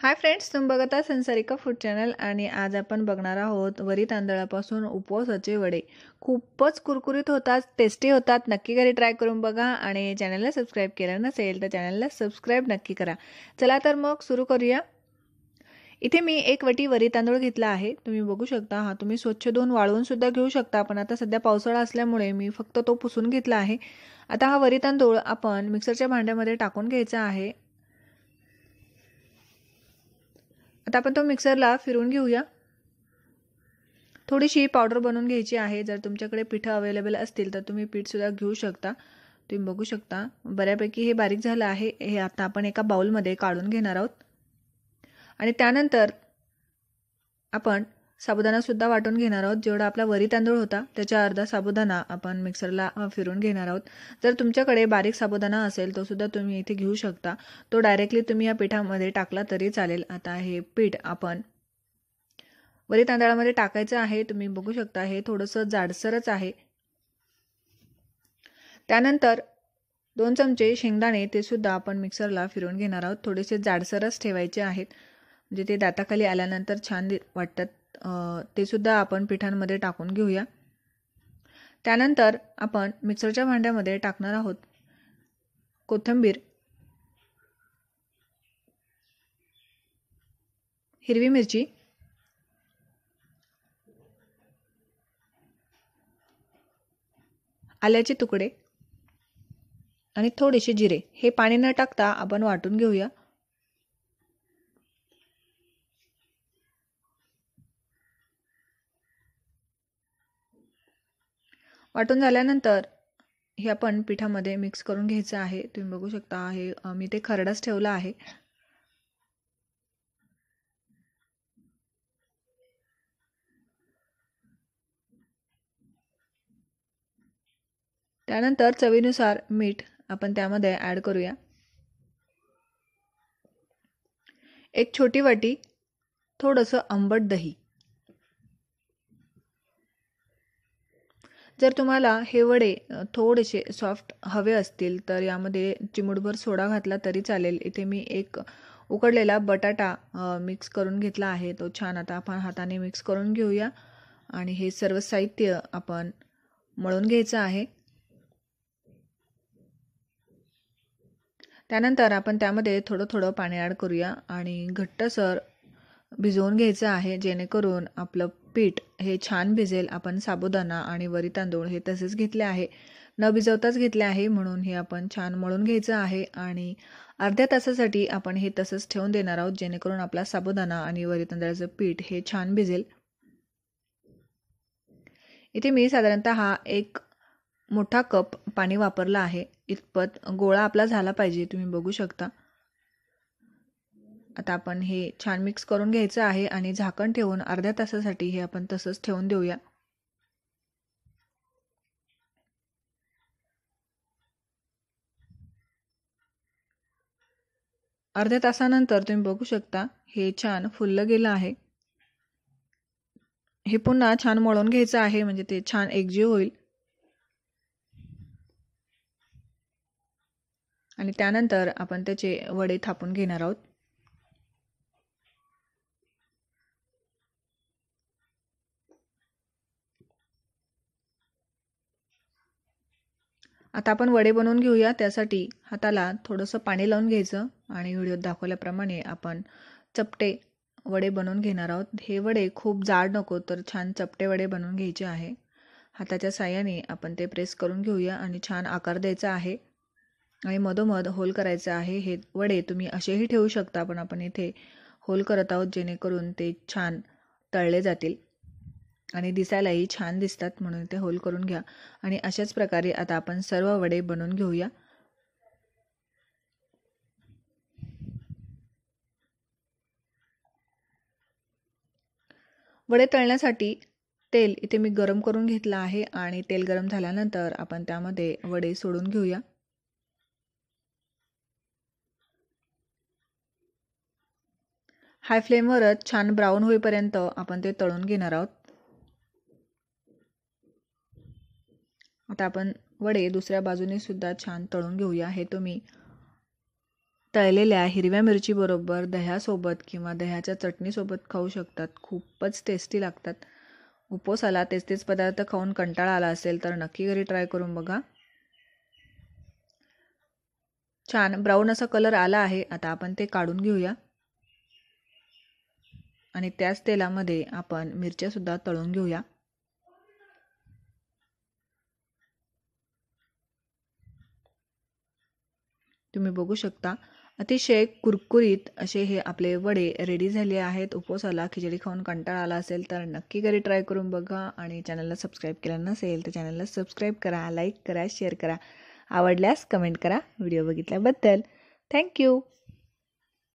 Hi friends तुम्ही बघत आहात संसारिका फूड चॅनल आणि आज आपण बघणार आहोत वरी तांदळापासून उपवासाचे वडे. खूपच कुरकुरीत होतात टेस्टी होतात. नक्की घरी ट्राय करून बघा आणि चॅनलला सबस्क्राईब केलं नसेल तर चॅनलला सबस्क्राईब नक्की करा. चला तर मग सुरू करूया. इथे मी एक वटी वरी तांदूळ घेतला आहे. तुम्ही बघू शकता हा तुम्ही स्वच्छ धुवून वाळवून सुद्धा घेऊ शकता पण आता सध्या पावसाळा असल्यामुळे मी फक्त तो पुसून घेतला आहे. आता हा वरी तांदूळ आपण मिक्सरच्या भांड्यामध्ये टाकून घ्यायचा आहे. आता आपण तो मिक्सरला फिरून घेऊया. थोडीशी पावडर बनवून घ्यायची आहे. जर तुमच्याकडे पिठं अवेलेबल असतील तर तुम्ही पीठसुद्धा घेऊ शकता. तुम्ही बघू शकता. बऱ्यापैकी हे बारीक झालं आहे. हे आता आपण एका बाउलमध्ये काढून घेणार आहोत. आणि त्यानंतर आपण साबुदाणासुद्धा वाटून घेणार आहोत. जेवढा आपला वरी तांदूळ होता त्याच्या अर्धा साबुदाणा आपण मिक्सरला फिरून घेणार आहोत. जर तुमच्याकडे बारीक साबुदाणा असेल तो सुद्धा तुम्ही इथे घेऊ शकता. तो डायरेक्टली तुम्ही या पिठामध्ये टाकला तरी चालेल. आता हे पीठ आपण वरी तांदळामध्ये टाकायचं आहे. तुम्ही बघू शकता हे थोडंसं जाडसरच आहे. त्यानंतर दोन चमचे शेंगदाणे ते सुद्धा आपण मिक्सरला फिरून घेणार आहोत. थोडेसे जाडसरच ठेवायचे आहेत. म्हणजे ते दाताखाली आल्यानंतर छान वाटतात. ते सुद्धा आपण पिठांमध्ये टाकून घेऊया. त्यानंतर आपण मिक्सरच्या भांड्यामध्ये टाकणार आहोत कोथिंबीर. हिरवी मिरची. आल्याचे तुकडे. आणि थोडेसे जिरे. हे पाणी न टाकता आपण वाटून घेऊया. वाटून झाल्यानंतर हे आपण पिठामध्ये मिक्स करून घ्यायचं आहे. तुम्ही बघू शकता हे मी ते खरडाच ठेवलं आहे. त्यानंतर चवीनुसार मीठ आपण त्यामध्ये ॲड करूया. एक छोटी वाटी थोडंसं आंबट दही. जर तुम्हाला हे वडे थोडेसे सॉफ्ट हवे असतील तर यामध्ये चिमूटभर सोडा घातला तरी चालेल. इथे मी एक उकडलेला बटाटा मिक्स करून घेतला आहे. तो छान आता आपण हाताने मिक्स करून घेऊया. आणि हे सर्व साहित्य आपण मळून घ्यायचं आहे. त्यानंतर आपण त्यामध्ये थोडं थोडं पाणी ॲड करूया. आणि घट्टसर भिजवून घ्यायचं आहे जेणेकरून आपलं पीठ हे छान भिजेल. आपण साबुदाणा आणि वरी तांदूळ हे तसेच घेतले आहे. न भिजवताच घेतले आहे म्हणून हे आपण छान मळून घ्यायचं आहे आणि अर्ध्या तासासाठी आपण हे तसंच ठेवून देणार आहोत जेणेकरून आपला साबुदाणा आणि वरी तांदळाचं पीठ हे छान भिजेल. इथे मी साधारणतः हा एक मोठा कप पाणी वापरला आहे. इतपत गोळा आपला झाला पाहिजे तुम्ही बघू शकता. आता आपण हे छान मिक्स करून घ्यायचं आहे आणि झाकण ठेवून अर्ध्या तासासाठी हे आपण तसंच ठेवून देऊया. अर्ध्या तासानंतर तुम्ही बघू शकता हे छान फुललं गेलं आहे. हे पुन्हा छान मळून घ्यायचं आहे म्हणजे ते छान एकजीव होईल. आणि त्यानंतर आपण त्याचे वडे थापून घेणार आहोत. आता आपण वडे बनवून घेऊया. त्यासाठी हाताला थोडंसं पाणी लावून घ्यायचं आणि व्हिडिओत दाखवल्याप्रमाणे आपण चपटे वडे बनवून घेणार आहोत. हे वडे खूप जाड नको तर छान चपटे वडे बनवून घ्यायचे आहे. हाताच्या साह्याने आपण ते प्रेस करून घेऊया आणि छान आकार द्यायचा आहे. आणि मधोमध होल करायचं आहे. हे वडे तुम्ही असेही ठेवू शकता पण आपण इथे होल करत आहोत जेणेकरून ते छान तळले जातील. आणि दिसायलाही छान दिसतात म्हणून ते होल करून घ्या. आणि अशाच प्रकारे आता आपण सर्व वडे बनवून घेऊया. वडे तळण्यासाठी तेल इथे मी गरम करून घेतलं आहे आणि तेल गरम झाल्यानंतर आपण त्यामध्ये वडे सोडून घेऊया. हाय फ्लेमवरच छान ब्राऊन होईपर्यंत आपण ते तळून घेणार आहोत. आता आपण वडे दुसऱ्या बाजूने सुद्धा छान तळून घेऊया. हे तुम्ही तळलेल्या हिरव्या मिरचीबरोबर दह्यासोबत किंवा दह्याच्या चटणीसोबत खाऊ शकतात. खूपच टेस्टी लागतात. उपवासाला तेच तेच पदार्थ खाऊन कंटाळा आला असेल तर नक्की घरी ट्राय करून बघा. छान ब्राऊन असा कलर आला आहे. आता आपण ते काढून घेऊया. आणि त्याच तेलामध्ये आपण मिरच्यासुद्धा तळून घेऊया. तुम्ही बघू शकता. अतिशय कुरकुरीत असे हे आपले वडे रेडी झाले आहेत. उपवासाला खिचडी खाऊन कंटाळा आला असेल तर नक्की घरी ट्राय करून बघा आणि चॅनलला सबस्क्राईब केलं नसेल तर चॅनलला सबस्क्राईब करा लाईक करा शेअर करा. आवडल्यास कमेंट करा. व्हिडिओ बघितल्याबद्दल. थँक्यू